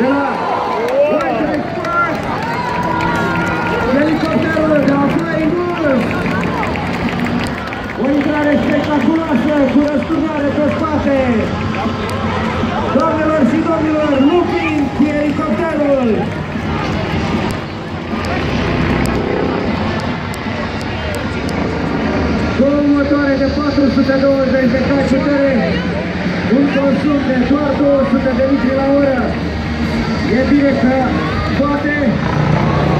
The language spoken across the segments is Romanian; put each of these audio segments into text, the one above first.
de la White Express, elicopterul de la Flying Bulls, o intrare spectaculoasă cu răsturnare pe spate. Doamnelor și domnilor, looping cu elicopterul. Două motoare de 420 de caci un consum de doar 200 de litri la oră. E bine că poate Haideți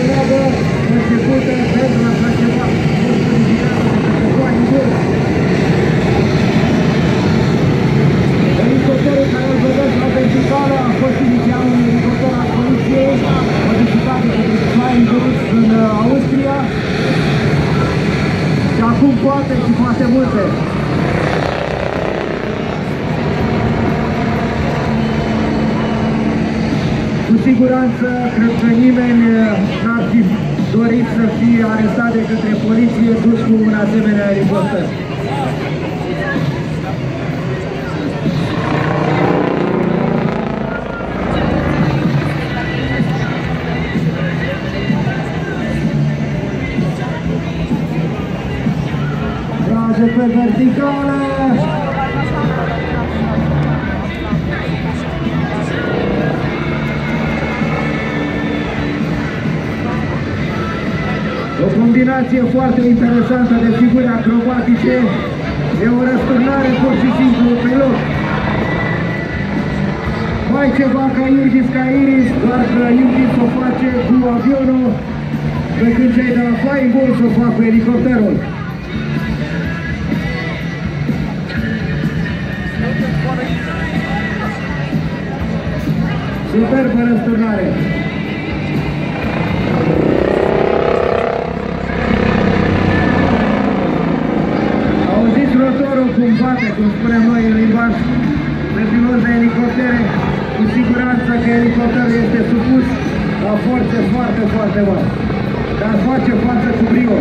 Elicopterul care îl vedeți la verticală a fost inițial un elicopter al poliției, modificat de către Flying Bulls în uh, Austria. Și acum poate și foarte multe. Cu siguranță, cred că nimeni uh, n-ar fi dorit să fie arestat de către poliție dus cu un asemenea elicopter. Trage pe verticală! Combinație foarte interesantă de figuri acrobatice, e o răsturnare pur și simplu pe loc. Mai ceva ca Iurgis ca Iris, doar că Iurgis o face cu avionul, pe când cei de la Flying Bulls o fac cu elicopterul. Superbă răsturnare! Noi în limbaj de pilot de elicoptere, cu siguranță că elicopterul este supus la forțe foarte, foarte mari, dar face față cu brio.